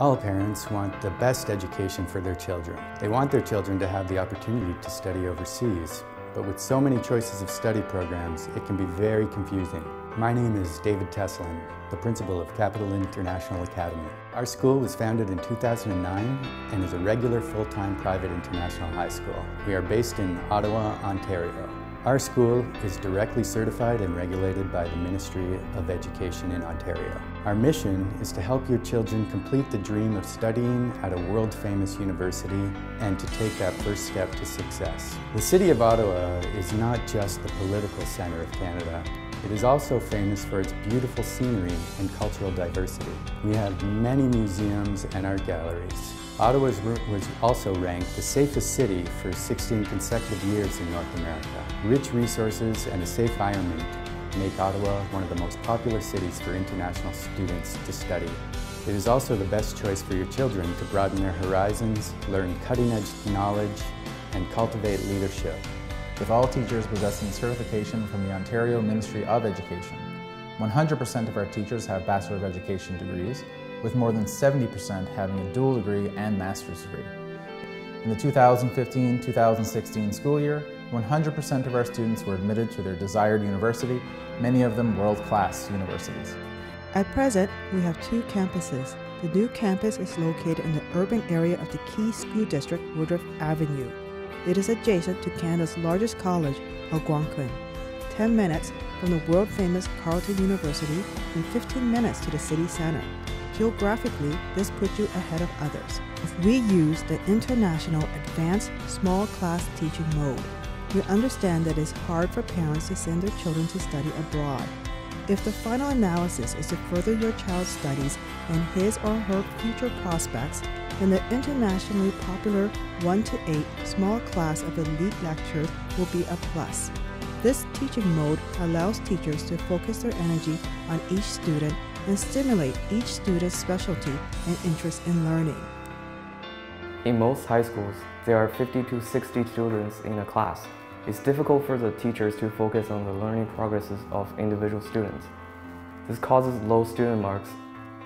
All parents want the best education for their children. They want their children to have the opportunity to study overseas, but with so many choices of study programs, it can be very confusing. My name is David Teslin, the principal of Capital International Academy. Our school was founded in 2009 and is a regular full-time private international high school. We are based in Ottawa, Ontario. Our school is directly certified and regulated by the Ministry of Education in Ontario. Our mission is to help your children complete the dream of studying at a world-famous university and to take that first step to success. The City of Ottawa is not just the political centre of Canada, it is also famous for its beautiful scenery and cultural diversity. We have many museums and art galleries. Ottawa was also ranked the safest city for 16 consecutive years in North America. Rich resources and a safe environment make Ottawa one of the most popular cities for international students to study. It is also the best choice for your children to broaden their horizons, learn cutting-edge knowledge, and cultivate leadership. With all teachers possessing certification from the Ontario Ministry of Education, 100% of our teachers have Bachelor of Education degrees, with more than 70% having a dual degree and master's degree. In the 2015-2016 school year, 100% of our students were admitted to their desired university, many of them world-class universities. At present, we have two campuses. The new campus is located in the urban area of the Key School District, Woodruff Avenue. It is adjacent to Canada's largest college, Algonquin. 10 minutes from the world-famous Carleton University and 15 minutes to the city center. Geographically, this puts you ahead of others. If we use the International Advanced Small Class Teaching Mode, we understand that it's hard for parents to send their children to study abroad. If the final analysis is to further your child's studies and his or her future prospects, then the internationally popular 1 to 8 small class of elite lectures will be a plus. This teaching mode allows teachers to focus their energy on each student and stimulate each student's specialty and interest in learning. In most high schools, there are 50 to 60 students in a class. It's difficult for the teachers to focus on the learning progresses of individual students. This causes low student marks,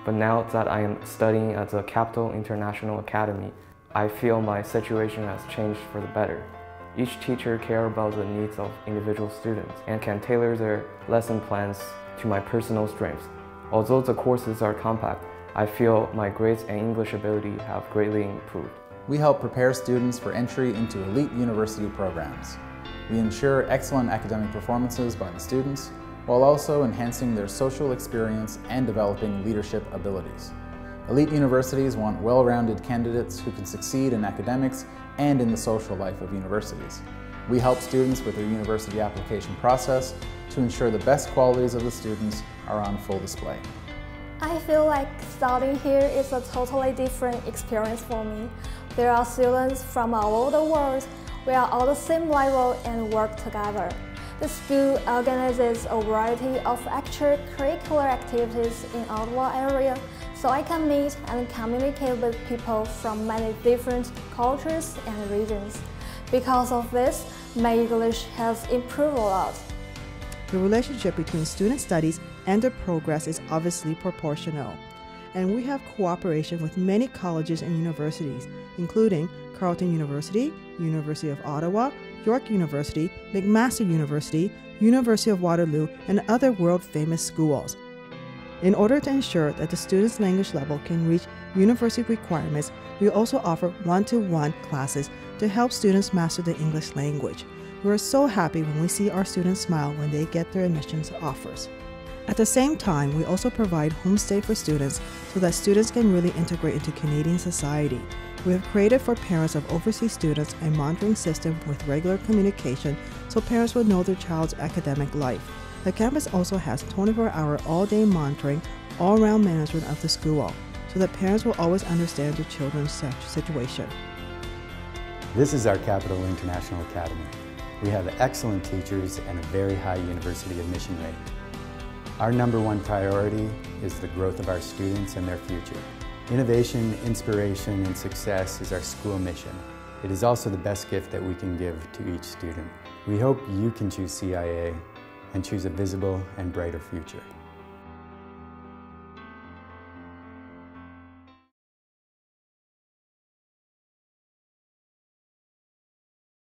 but now that I am studying at the Capital International Academy, I feel my situation has changed for the better. Each teacher cares about the needs of individual students and can tailor their lesson plans to my personal strengths. Although the courses are compact, I feel my grades and English ability have greatly improved. We help prepare students for entry into elite university programs. We ensure excellent academic performances by the students, while also enhancing their social experience and developing leadership abilities. Elite universities want well-rounded candidates who can succeed in academics and in the social life of universities. We help students with their university application process to ensure the best qualities of the students are on full display. I feel like studying here is a totally different experience for me. There are students from all over the world. We are all the same level and work together. The school organizes a variety of extracurricular activities in Ottawa area, so I can meet and communicate with people from many different cultures and regions. Because of this, my English has improved a lot. The relationship between student studies and their progress is obviously proportional. And we have cooperation with many colleges and universities, including Carleton University, University of Ottawa, York University, McMaster University, University of Waterloo, and other world famous schools. In order to ensure that the student's language level can reach university requirements, we also offer one to one classes to help students master the English language. We are so happy when we see our students smile when they get their admissions offers. At the same time, we also provide homestay for students so that students can really integrate into Canadian society. We have created for parents of overseas students a monitoring system with regular communication so parents will know their child's academic life. The campus also has 24 hour all day monitoring, all round management of the school, so that parents will always understand their children's situation. This is our Capital International Academy. We have excellent teachers and a very high university admission rate. Our number one priority is the growth of our students and their future. Innovation, inspiration, and success is our school mission. It is also the best gift that we can give to each student. We hope you can choose CIA and choose a visible and brighter future.